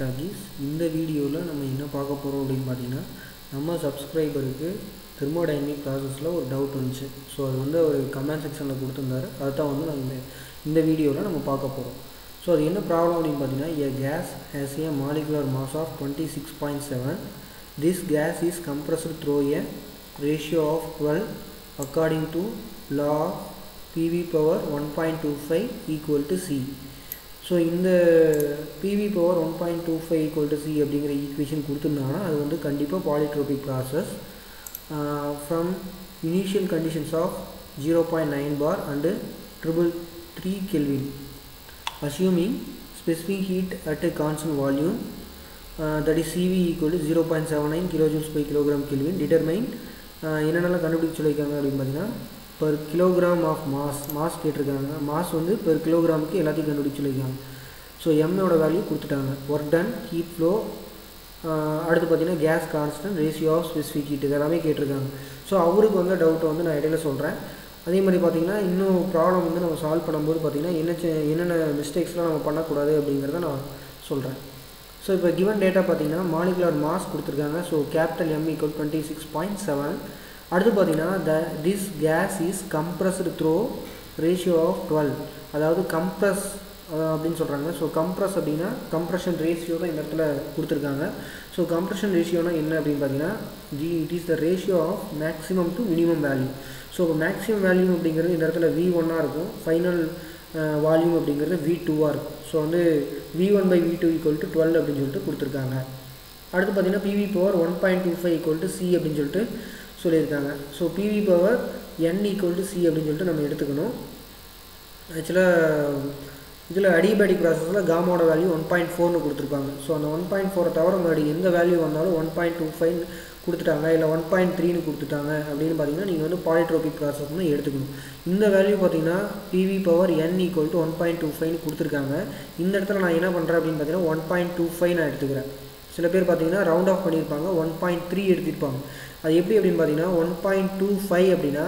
Doggies இந்த வீடியோவில் நம்ம என்ன பார்க்க போகிறோம் அப்படின்னு பார்த்தீங்கன்னா நம்ம சப்ஸ்கிரைபருக்கு தெர்மோடைனமிக் ப்ராசஸில் ஒரு டவுட் வந்துச்சு. ஸோ அது வந்து அவர் கமெண்ட் செக்ஷனில் கொடுத்துருந்தாரு. அதை தான் வந்து நம்ம இந்த- இந்த வீடியோவில் நம்ம பார்க்க போகிறோம் ஸோ அது என்ன ப்ராப்ளம் அப்படின்னு பார்த்தீங்கன்னா a gas has a molecular mass of twenty six point seven this gas is compressed ratio of twelve according 12 law PV power one PV power 1.25 equal to C. So இந்த PV power one point two five equal to C அப்படிங்கிற equation கொடுத்துருந்தாங்கன்னா அது வந்து கண்டிப்பாக polytropic process from initial conditions of zero point nine bar and triple three kelvin assuming specific heat at a constant volume uh, that is CV equal to 0.79 kilojoules per kilogram Kelvin determine uh, என்னென்னலாம் கண்டுபிடிச்சு சொல்லியிருக்காங்க அப்படின்னு பார்த்தீங்கன்னா per kilogram of mass mass கேட்டிருக்காங்க. Mass வந்து per கிலோகிராமுக்கு எல்லாத்தையும் கண்டுபிடிச்சு சொல்லியிருக்காங்க ஸோ எம்மோட வேல்யூ கொடுத்துட்டாங்க. ஒர்க் டன் ஹீட் ஃப்ளோ அடுத்து பார்த்தீங்கன்னா gas constant ratio of specific heat இது எல்லாமே கேட்டிருக்காங்க. ஸோ அவருக்கு வந்து டவுட்டை வந்து நான் இடையில சொல்கிறேன் அதே மாதிரி பார்த்தீங்கன்னா இன்னும் ப்ராப்ளம் வந்து நம்ம சால்வ் பண்ணும்போது பார்த்தீங்கன்னா என்ன செ- என்னென்ன மிஸ்டேக்ஸ்லாம் நம்ம பண்ணக்கூடாது அப்படிங்கிறத நான் சொல்கிறேன் ஸோ இப்போ கிவன் டேட்டா பார்த்தீங்கன்னா மாலிகுலர் மாஸ் கொடுத்துருக்காங்க. So capital M equal twenty six point seven அடுத்து பார்த்தீங்கன்னா the this gas is compressed through ratio of twelve அதாவது கம்ப்ரஸ் அப்படின்னு சொல்கிறாங்க ஸோ கம்ப்ரஸ் அப்படின்னா கம்ப்ரஷன் ரேஷியோ தான் இந்த இடத்துல கொடுத்துருக்காங்க. ஸோ கம்ப்ரஷன் ரேஷியோனா என்ன அப்படின்னு பார்த்தீங்கன்னா G it is the ratio of maximum to minimum value so maximum value அப்படிங்கிறது இந்த இடத்துல வி ஒன்னாக இருக்கும். ஃபைனல் வால்யூம் அப்படிங்கிறது வி டூவாக இருக்கும். ஸோ வந்து V one by V two equal to twelve அப்படின்னு சொல்லிட்டு கொடுத்துருக்காங்க. அடுத்து பார்த்தீங்கன்னா PV power one point two five equal to C அப்படின்னு சொல்லிட்டு சொல்லியிருக்காங்க. So PV power n equal to C அப்படின்னு சொல்லிட்டு நம்ம எடுத்துக்கணும். ஆக்சுவலாக இதில் அடிபேட்டிக் ப்ராசஸில் காமோட வேல்யூ ஒன் பாயிண்ட் ஃபோர்னு கொடுத்துருப்பாங்க. ஸோ அந்த ஒன் பாயிண்ட் ஃபோரை தவிர முன்னாடி எந்த வேல்யூ வந்தாலும் ஒன் பாயிண்ட் டூ ஃபைவ் கொடுத்துட்டாங்க. இல்லை ஒன் பாயிண்ட் த்ரீனு கொடுத்துட்டாங்க அப்படின்னு பார்த்தீங்கன்னா நீங்கள் வந்து பாலிட்ரோபிக் ப்ராசஸ்னு எடுத்துக்கணும். இந்த வேல்யூ பார்த்தீங்கன்னா PV power n equal to one point two ஃபைவ்னு கொடுத்துருக்காங்க. இந்த இடத்துல நான் என்ன பண்ணுறேன் அப்படின்னு பார்த்தீங்கன்னா ஒன் பாயிண்ட் டூ ஃபைவ் நான் எடுத்துக்கிறேன். சில பேர் பார்த்தீங்கன்னா ரவுண்ட் ஆஃப் பண்ணியிருப்பாங்க ஒன் பாயிண்ட் த்ரீ எடுத்திருப்பாங்க. அது எப்படி அப்படின்னு பார்த்தீங்கன்னா ஒன் பாயிண்ட் டூ ஃபைவ் அப்படின்னா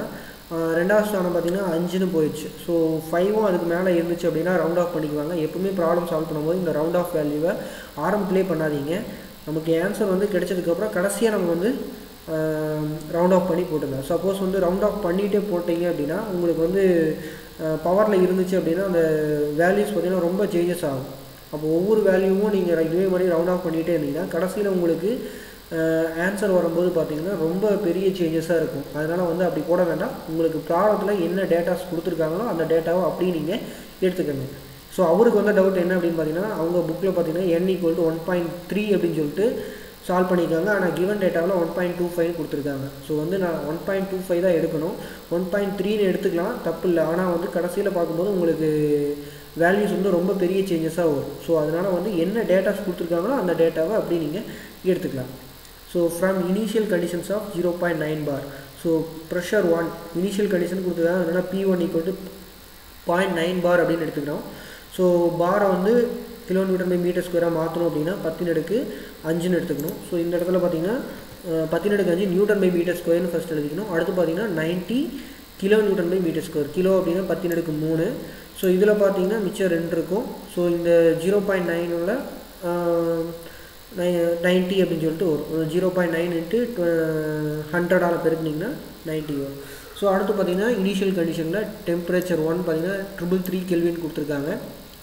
ரெண்டாவது ஸ்தானம் பார்த்தீங்கன்னா அஞ்சுன்னு போயிடுச்சு. ஸோ ஃபைவும் அதுக்கு மேலே இருந்துச்சு அப்படின்னா ரவுண்ட் ஆஃப் பண்ணிக்குவாங்க. எப்பவுமே ப்ராப்ளம் சால்வ் பண்ணும்போது இந்த ரவுண்ட் ஆஃப் வேல்யூவை ஆரம்பத்திலே பண்ணாதீங்க. நமக்கு ஆன்சர் வந்து கிடைச்சதுக்கப்புறம் கடைசியாக நம்ம வந்து ரவுண்ட் ஆஃப் பண்ணி போட்டுக்கலாம் சப்போஸ் வந்து ரவுண்ட் ஆஃப் பண்ணிகிட்டே போட்டீங்க அப்படின்னா உங்களுக்கு வந்து பவரில் இருந்துச்சு அப்படின்னா அந்த வேல்யூஸ் பார்த்தீங்கன்னா ரொம்ப சேஞ்சஸ் ஆகும். அப்போ ஒவ்வொரு வேல்யூவும் நீங்கள் இதே மாதிரி ரவுண்ட் ஆஃப் பண்ணிகிட்டே இருந்தீங்கன்னா கடைசியில் உங்களுக்கு ஆன்சர் வரும்போது பார்த்தீங்கன்னா ரொம்ப பெரிய சேஞ்சஸாக இருக்கும். அதனால் வந்து அப்படி போட வேண்டாம். உங்களுக்கு ப்ராப்ளத்தில் என்ன டேட்டாஸ் கொடுத்துருக்காங்களோ அந்த டேட்டாவை அப்படியே நீங்கள் எடுத்துக்கங்க. ஸோ அவருக்கு வந்து டவுட் என்ன அப்படின்னு பார்த்தீங்கன்னா அவங்க புக்கில் பார்த்தீங்கன்னா n equal to one point three அப்படின்னு சொல்லிட்டு சால்வ் பண்ணியிருக்காங்க. ஆனால் கிவன் டேட்டாவில் ஒன் பாயிண்ட் டூ ஃபைவ் கொடுத்துருக்காங்க. ஸோ வந்து நான் ஒன் பாயிண்ட் டூ ஃபைவ் தான் எடுக்கணும். ஒன் பாயிண்ட் த்ரீன்னு எடுத்துக்கலாம். தப்பு இல்லை. ஆனால் வந்து கடைசியில் பார்க்கும்போது உங்களுக்கு வேல்யூஸ் வந்து ரொம்ப பெரிய சேஞ்சஸாக வரும். ஸோ அதனால் வந்து என்ன டேட்டாஸ் கொடுத்துருக்காங்களோ அந்த டேட்டாவை அப்படி நீங்கள் எடுத்துக்கலாம். So from initial conditions of zero point nine bar so pressure one initial condition கொடுத்துருக்காங்க அதனால் P one equal to point nine bar அப்படின்னு எடுத்துக்கிறோம். ஸோ பாரை வந்து கிலோமீட்டர் பை மீட்டர் ஸ்கொயராக மாற்றணும் அப்படின்னா பத்தின் அடுக்கு அஞ்சுன்னு எடுத்துக்கணும். ஸோ இந்த இடத்துல பார்த்தீங்கன்னா பத்தின் அடுக்கு அஞ்சு நியூட்டன் பை மீட்டர் ஸ்கொயர்னு ஃபஸ்ட் எழுதிக்கணும். அடுத்து பார்த்தீங்கன்னா ninety kilo newton by metre square kilo அப்படின்னா பத்தின் அடுக்கு மூணு. ஸோ இதில் பார்த்தீங்கன்னா மிச்சம் ரெண்டு இருக்கும். ஸோ இந்த ஜீரோ பாயிண்ட் நைனில் நைன்ட்டி அப்படின்னு சொல்லிட்டு வரும். ஜீரோ பாயிண்ட் நைன் இன்ட்டு ஹண்ட்ரடால் பெருக்குனிங்கன்னா நைன்ட்டி வரும். ஸோ அடுத்து பார்த்தீங்கன்னா இனிஷியல் கண்டிஷனில் டெம்பரேச்சர் ஒன் பார்த்தீங்கன்னா ட்ரிபிள் த்ரீ கெல்வின் கொடுத்துருக்காங்க.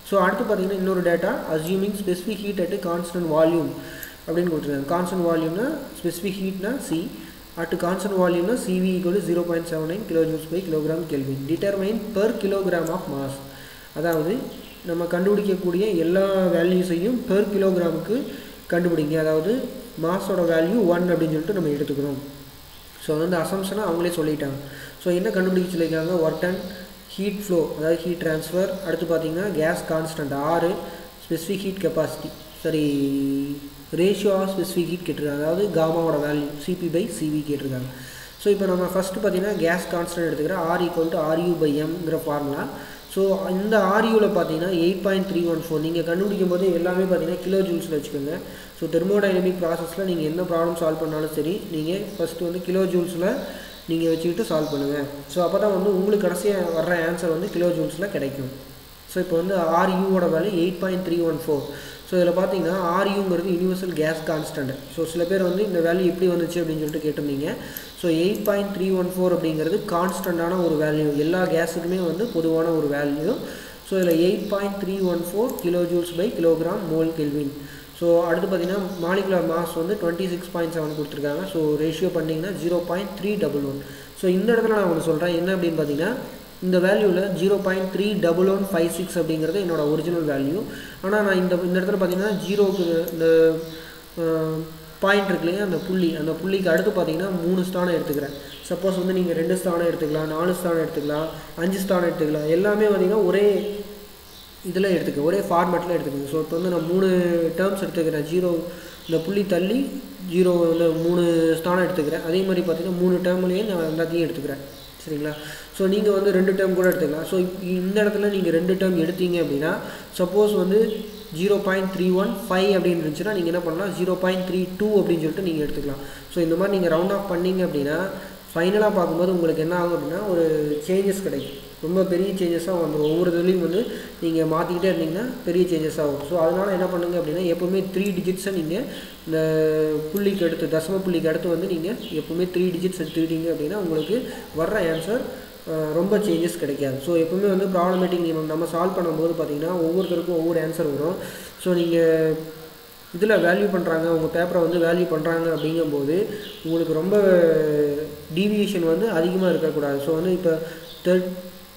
ஸோ அடுத்து பார்த்தீங்கன்னா இன்னொரு data assuming specific heat at constant volume அப்படின்னு கொடுத்துருக்காங்க. கான்ஸ்டன்ட் வால்யூம்னா ஸ்பெசிஃபிக் ஹீட்னா C at constant வால்யூம்னா CV equal zero point seven nine kilo juice by kilogram kelvin determine per kilogram of mass அதாவது நம்ம கண்டுபிடிக்கக்கூடிய எல்லா வேல்யூஸையும் பெர் கிலோகிராமுக்கு கண்டுபிடிங்க. அதாவது மாஸோட வேல்யூ ஒன் அப்படின்னு சொல்லிட்டு நம்ம எடுத்துக்கிறோம். ஸோ வந்து அசம்ஷனாக அவங்களே சொல்லிட்டாங்க. ஸோ என்ன கண்டுபிடிக்க சொல்லியிருக்காங்க? ஒர்க் டன் ஹீட் ஃப்ளோ அதாவது ஹீட் ட்ரான்ஸ்ஃபர் அடுத்து பார்த்தீங்கன்னா gas constant R specific heat capacity sorry ratio of specific heat கேட்டிருக்காங்க. அதாவது காமாவோட வேல்யூ சிபி பை சிவி கேட்டிருக்காங்க. ஸோ இப்போ நம்ம ஃபஸ்ட்டு பார்த்தீங்கன்னா கேஸ் கான்ஸ்டன்ட் எடுத்துக்கிறோம். R equal to R U by எம்ங்கிற formula so இந்த ஆர்யூவில் பார்த்தீங்கன்னா eight point three one four நீங்கள் கண்டுபிடிக்கும் போது எல்லாமே பார்த்தீங்கன்னா கிலோ ஜூல்ஸில் வச்சுக்கோங்க. ஸோ தெர்மோடைனமிக் ப்ராசஸில் நீங்கள் என்ன ப்ராப்ளம் சால்வ் பண்ணாலும் சரி நீங்கள் ஃபஸ்ட்டு வந்து கிலோ ஜூல்ஸில் நீங்கள் வச்சுக்கிட்டு சால்வ் பண்ணுங்கள் ஸோ அப்போ தான் வந்து உங்களுக்கு கடைசியாக வர்ற ஆன்சர் வந்து கிலோ ஜூல்ஸில் கிடைக்கும். ஸோ இப்போ வந்து ஆர்யூவோட value eight point three one four so இதில் பார்த்தீங்கன்னா ஆர்யூங்கிறது யூனிவர்சல் கேஸ் கான்ஸ்டன்ட் ஸோ சில பேர் வந்து இந்த வேல்யூ எப்படி வந்துச்சு அப்படின்னு சொல்லிட்டு கேட்டிருந்தீங்க. So eight point three one four அப்படிங்கிறது கான்ஸ்டண்ட்டான ஒரு வேல்யூ எல்லா கேஸுக்குமே வந்து பொதுவான ஒரு வேல்யூ ஸோ இதில் eight point three one four kilo joules by kilogram mole kelvin so அடுத்து பார்த்தீங்கன்னா மாலிகுலர் மாஸ் வந்து டுவெண்ட்டி சிக்ஸ் பாயிண்ட் செவன் கொடுத்துருக்காங்க. ஸோ ரேஷியோ பண்ணிங்கன்னா zero point three double one so இந்த இடத்துல நான் ஒன்று சொல்கிறேன் என்ன அப்படின்னு பார்த்தீங்கன்னா இந்த வேல்யூவில் zero point three double one five six அப்படிங்கிறது என்னோட ஒரிஜினல் வேல்யூ ஆனால் நான் இந்த இந்த இடத்துல பார்த்தீங்கன்னா ஜீரோக்கு இந்த பாயிண்ட் இருக்கு இல்லையா அந்த புள்ளி அந்த புள்ளிக்கு அடுத்து பார்த்தீங்கன்னா மூணு ஸ்தானம் எடுத்துக்கிறேன். சப்போஸ் வந்து நீங்கள் ரெண்டு ஸ்தானம் எடுத்துக்கலாம் நாலு ஸ்தானம் எடுத்துக்கலாம் அஞ்சு ஸ்தானம் எடுத்துக்கலாம். எல்லாமே பார்த்தீங்கன்னா ஒரே இதில் எடுத்துக்க ஒரே ஃபார்மேட்டில் எடுத்துக்கோங்க ஸோ இப்போ வந்து நான் மூணு டேர்ம்ஸ் எடுத்துக்கிறேன். ஜீரோ இந்த புள்ளி தள்ளி ஜீரோ இந்த மூணு ஸ்தானம் எடுத்துக்கிறேன். அதே மாதிரி பார்த்தீங்கன்னா மூணு டேர்ம்லேயே நான் எல்லாத்தையும் எடுத்துக்கிறேன். சரிங்களா? ஸோ நீங்கள் வந்து ரெண்டு டேர்ம் கூட எடுத்துக்கலாம். ஸோ இந்த இடத்துல நீங்கள் ரெண்டு டேர்ம் எடுத்தீங்க அப்படின்னா சப்போஸ் வந்து zero point three one five அப்படின்னு இருந்துச்சுன்னா நீங்கள் என்ன பண்ணலாம்? ஜீரோ பாயிண்ட் த்ரீ டூ அப்படின்னு சொல்லிட்டு நீங்கள் எடுத்துக்கலாம். ஸோ இந்த மாதிரி நீங்கள் ரவுண்ட் ஆஃப் பண்ணீங்க அப்படின்னா ஃபைனலாக பார்க்கும்போது உங்களுக்கு என்ன ஆகும் அப்படின்னா ஒரு சேஞ்சஸ் கிடைக்கும். ரொம்ப பெரிய சேஞ்சஸாக வந்துடும் ஒவ்வொரு இதுலேயும் வந்து நீங்கள் மாற்றிக்கிட்டே இருந்தீங்கன்னா பெரிய சேஞ்சஸ் ஆகும் ஸோ அதனால் என்ன பண்ணுங்க அப்படின்னா எப்போவுமே த்ரீ டிஜிட்ஸை நீங்கள் இந்த புள்ளிக்கு அடுத்து தசம புள்ளிக்கு அடுத்து வந்து நீங்கள் எப்போவுமே த்ரீ டிஜிட்ஸ் எடுத்துக்கிட்டீங்க அப்படின்னா உங்களுக்கு வர்ற ஆன்சர் ரொம்ப சேஞ்சஸ் கிடைக்காது. ஸோ எப்பவுமே வந்து ப்ராப்ளமேட்டிக் நீங்கள் நம்ம சால்வ் பண்ணும்போது பார்த்தீங்கன்னா ஒவ்வொருத்தருக்கும் ஒவ்வொரு ஆன்சர் வரும். ஸோ நீங்கள் இதில் வேல்யூ பண்ணுறாங்க உங்கள் பேப்பரை வந்து வேல்யூ பண்ணுறாங்க அப்படிங்கும்போது உங்களுக்கு ரொம்ப டீவியேஷன் வந்து அதிகமாக இருக்கக்கூடாது. ஸோ வந்து இப்போ third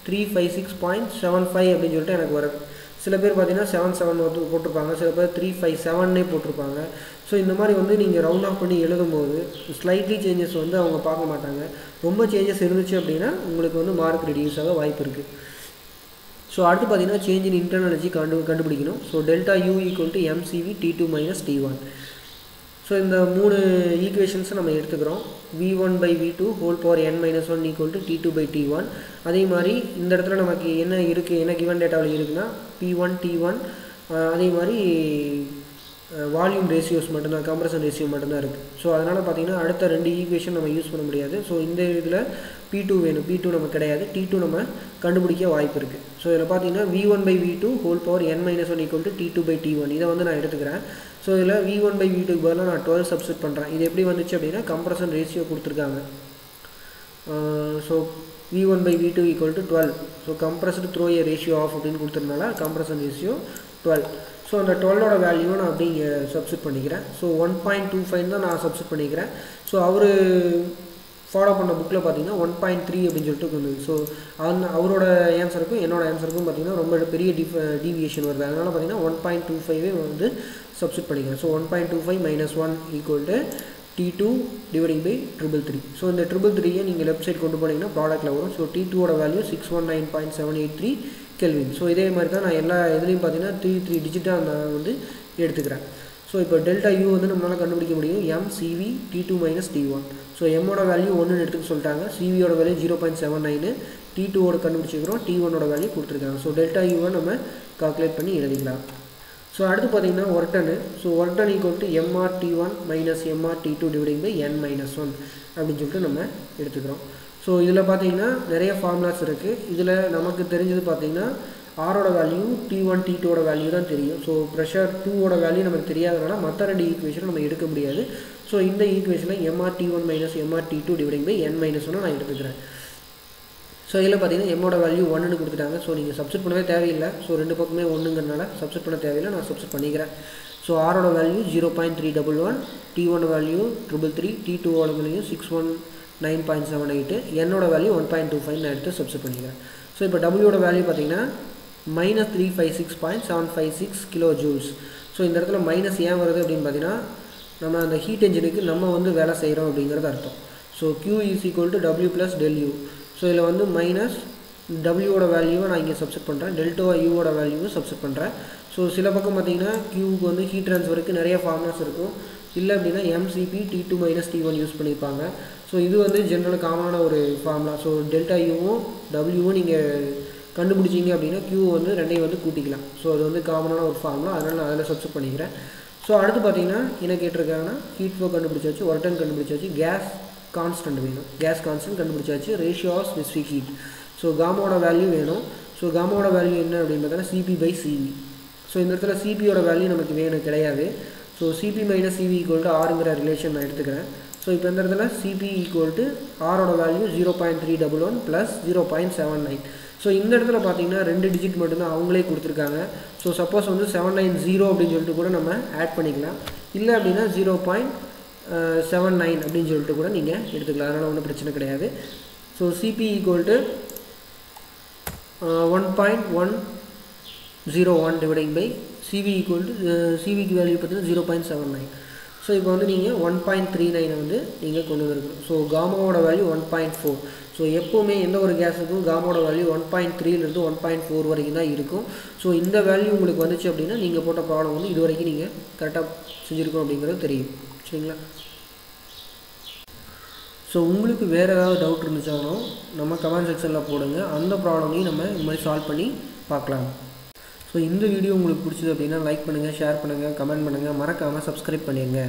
three five six point seven five அப்படின்னு சொல்லிட்டு எனக்கு வருது சில பேர் பார்த்தீங்கன்னா செவன் செவன் வந்து போட்டிருப்பாங்க. சில பேர் த்ரீ ஃபைவ் செவன்னே போட்டிருப்பாங்க. ஸோ இந்த மாதிரி வந்து நீங்கள் ரவுண்ட் ஆஃப் பண்ணி எழுதும்போது ஸ்லைட்லி சேஞ்சஸ் வந்து அவங்க பார்க்க மாட்டாங்க. ரொம்ப சேஞ்சஸ் இருந்துச்சு அப்படின்னா உங்களுக்கு வந்து மார்க் ரெடியூஸ் ஆக வாய்ப்பு இருக்குது ஸோ அடுத்து பார்த்தீங்கன்னா சேஞ்ச் இன் இன்டர்னலஜி கண்டு கண்டுபிடிக்கணும். So delta U equal to m CV T two minus T one so இந்த மூணு ஈக்குவேஷன்ஸை நம்ம எடுத்துக்கிறோம். V one by V two whole power n minus one equal to T two by T one அதே மாதிரி இந்த இடத்துல நமக்கு என்ன இருக்குது என்ன கிவன் டேட்டாவில் இருக்குன்னா பி ஒன் டி ஒன் அதே மாதிரி வால்யூம் ரேஷியோஸ் மட்டும்தான் கம்ப்ரஷன் ரேஷியோ மட்டும்தான் இருக்குது ஸோ அதனால் பார்த்தீங்கன்னா அடுத்த ரெண்டு ஈக்குவேஷன் நம்ம யூஸ் பண்ண முடியாது. ஸோ இந்த இதில் பி டூ வேணும். பி டூ நம்ம கிடையாது. டி டூ நம்ம கண்டுபிடிக்க வாய்ப்பு இருக்குது ஸோ இதில் பார்த்தீங்கன்னா V one by V two whole power n minus one equal to T two by T one இதை வந்து நான் எடுத்துக்கிறேன். ஸோ இதில் வி ஒன் பை வி டூக்கு பதிலாக நான் டுவெல் சப்ஸ்டிட் பண்ணுறேன் இது எப்படி வந்துச்சு அப்படின்னா கம்ப்ரஷன் ரேஷியோ கொடுத்துருக்காங்க. So V one by V two equal to twelve so compressed through a ratio of அப்படின்னு கொடுத்துருந்தனால கம்ப்ரஷன் ரேஷியோ டுவெல் ஸோ அந்த டுவெல்லோட வேல்யூவை நான் அப்படி இங்கே சப்ஸ்டிட் பண்ணிக்கிறேன். So one point two five தான் நான் சப்ஸ்டிட் பண்ணிக்கிறேன். ஸோ அவர் ஃபாலோ பண்ண புக்கில் பார்த்தீங்கன்னா ஒன் பாயிண்ட் த்ரீ அப்படின்னு சொல்லிட்டு வந்தது ஸோ அந்த அவரோட ஆன்சருக்கும் என்னோட ஆன்சருக்கும் பார்த்தீங்கன்னா ரொம்ப பெரிய டிஃப் டீவியேஷன் வருது. அதனால் பார்த்தீங்கன்னா ஒன் பாயிண்ட் டூ ஃபைவே வந்து சப்ஸ்டிட் பண்ணிக்கிறேன். So one point two five minus one equal to T two dividing by triple three so இந்த ட்ரிபிள் த்ரீயை நீங்கள் லெஃப்ட் சைட் கொண்டு போனீங்கன்னா ப்ராடக்ட்டில் வரும். ஸோ டி டூவோட value six one nine point seven eight three kelvin so இதே மாதிரி தான் நான் எல்லா இதுலேயும் பார்த்தீங்கன்னா த்ரீ த்ரீ டிஜிட்டாக நான் வந்து எடுத்துக்கிறேன். ஸோ இப்போ டெல்டா யூ வந்து நம்மளால் கண்டுபிடிக்க முடியும். M CV T two minus T one so எம்மோட value ஒன்றுன்னு எடுத்துக்க சொல்லிட்டாங்க. சிவியோட value zero point seven nine T டூவோட கண்டுபிடிச்சிக்கிறோம். டி ஒன்னோட வேல்யூ கொடுத்துருக்காங்க. ஸோ டெல்டா யூவை நம்ம கால்குலேட் பண்ணி எழுதிக்கலாம். ஸோ அடுத்து பார்த்தீங்கன்னா ஒர்டனு so work done equal to m R T one minus m R T two dividing by n minus one அப்படின்னு சொல்லிட்டு நம்ம எடுத்துக்கிறோம். ஸோ இதில் பார்த்தீங்கன்னா நிறைய ஃபார்முலாஸ் இருக்குது இதில் நமக்கு தெரிஞ்சது பார்த்தீங்கன்னா ஆரோட வேல்யூ டி ஒன் டி டூவோட வேல்யூ தான் தெரியும். ஸோ ப்ரெஷர் டூவோட வேல்யூ நமக்கு தெரியாதனால மற்ற ரெண்டு ஈக்குவேஷன் நம்ம எடுக்க முடியாது. ஸோ இந்த ஈக்குவேஷனில் m R T one minus m R T two dividing by n minus ஒன்று நான் எடுத்துக்கிறேன். ஸோ இதில் பார்த்தீங்கன்னா எம்மோட வேல்யூ ஒன்றுன்னு கொடுத்துட்டாங்க. ஸோ நீங்கள் சப்ஸ்ட் பண்ணவே தேவையில்லை. ஸோ ரெண்டு பக்கமே ஒன்றுங்கிறனால சப்ஸ்ட் பண்ண தேவையில்லை. நான் சப்ஸ்ட் பண்ணிக்கிறேன். ஸோ ஆரோட value zero point three double one T one value triple three T டூவோட value six one nine point seven eight eight value one point two five நான் எடுத்து சப்ஸ்ட் பண்ணிக்கிறேன். ஸோ இப்போ டபுள்யூட வேல்யூ பார்த்தீங்கன்னா minus three five six point seven five six kilo joules so இந்த இடத்துல minus ஏன் வருது அப்படின்னு பார்த்தீங்கன்னா நம்ம அந்த ஹீட் என்ஜினுக்கு நம்ம வந்து வேலை செய்கிறோம் அப்படிங்கிறது அர்த்தம். So Q is equal to W plus delta U so இதில் வந்து மைனஸ் டபிள்யூவோட வேல்யூவை நான் இங்கே சப்செட் பண்ணுறேன் டெல்டோ யூவோட வேல்யூவும் சப்செட் பண்ணுறேன் ஸோ சில பக்கம் பார்த்தீங்கன்னா க்யூவுக்கு வந்து ஹீட் ட்ரான்ஸ்ஃபருக்கு நிறைய ஃபார்முலாஸ் இருக்கும். இல்லை அப்படின்னா m CP T two minus T one use பண்ணியிருப்பாங்க ஸோ இது வந்து ஜென்ரல் காமனான ஒரு ஃபார்முலா ஸோ டெல்டா யூவும் டபிள்யூவும் நீங்கள் கண்டுபிடிச்சிங்க அப்படின்னா க்யூ வந்து ரெண்டையும் வந்து கூட்டிக்கலாம். ஸோ அது வந்து காமனான ஒரு ஃபார்முலா அதனால் நான் அதில் சப்ஸ்ட் பண்ணிக்கிறேன். ஸோ அடுத்து பார்த்தீங்கன்னா என்ன கேட்டிருக்காங்கன்னா ஹீட் ஃப்ளோ கண்டுபிடிச்சாச்சு ஒர்டன் கண்டுபிடிச்சாச்சு கேஸ் கான்ஸ்டன்ட் வேணும். கேஸ் கான்ஸ்டன்ட் கண்டுபிடிச்சாச்சு ratio of specific heat so காமாவோட value வேணும். ஸோ காமாவோட வேல்யூ என்ன அப்படின்னு பார்த்தீங்கன்னா சிபி பை சிவி ஸோ இந்த இடத்துல சிபியோட வேல்யூ நமக்கு வேணும் கிடையாது. So CP minus CV equal to ஆறுங்கிற relation நான் எடுத்துக்கிறேன். ஸோ இப்போ இந்த இடத்துல சிபி ஈக்குவல் டு ஆரோட value zero point three double one plus zero point seven nine so இந்த இடத்துல பார்த்தீங்கன்னா ரெண்டு டிஜிட் மட்டும்தான் அவங்களே கொடுத்துருக்காங்க. ஸோ சப்போஸ் வந்து செவன் நைன் ஜீரோ அப்படின்னு சொல்லிட்டு கூட நம்ம ஆட் பண்ணிக்கலாம். இல்லை அப்படின்னா ஜீரோ பாயிண்ட் செவன் நைன் அப்படின்னு சொல்லிட்டு கூட நீங்கள் எடுத்துக்கலாம். அதனால் ஒன்றும் பிரச்சனை கிடையாது. So CP equal to one point one zero one dividing by CV equal to சிவிக்கு value பார்த்தீங்கன்னா zero point seven nine so இப்போ வந்து நீங்கள் ஒன் பாயிண்ட் த்ரீ நைனை வந்து நீங்கள் கொண்டு வந்துருக்கணும். So காமாவோட value one point four so எப்போவுமே எந்த ஒரு கேஸுக்கும் காமோட வேல்யூ ஒன் பாயிண்ட் த்ரீலேருந்து ஒன் பாயிண்ட் ஃபோர் வரைக்கும் தான் இருக்கும். ஸோ இந்த வேல்யூ உங்களுக்கு வந்துச்சு அப்படின்னா நீங்கள் போட்ட ப்ராப்ளம் வந்து இது வரைக்கும் நீங்கள் கரெக்டாக செஞ்சுருக்கோம் அப்படிங்கிறது தெரியும். சரிங்களா? ஸோ உங்களுக்கு வேறு ஏதாவது டவுட் இருந்துச்சாலும் நம்ம கமெண்ட் செக்ஷனில் போடுங்க. அந்த ப்ராப்ளமையும் நம்ம இந்த மாதிரி சால்வ் பண்ணி பார்க்கலாம். ஸோ இந்த வீடியோ உங்களுக்கு பிடிச்சது அப்படின்னா லைக் பண்ணுங்கள் ஷேர் பண்ணுங்கள் கமெண்ட் பண்ணுங்கள் மறக்காமல் சப்ஸ்கிரைப் பண்ணிடுங்க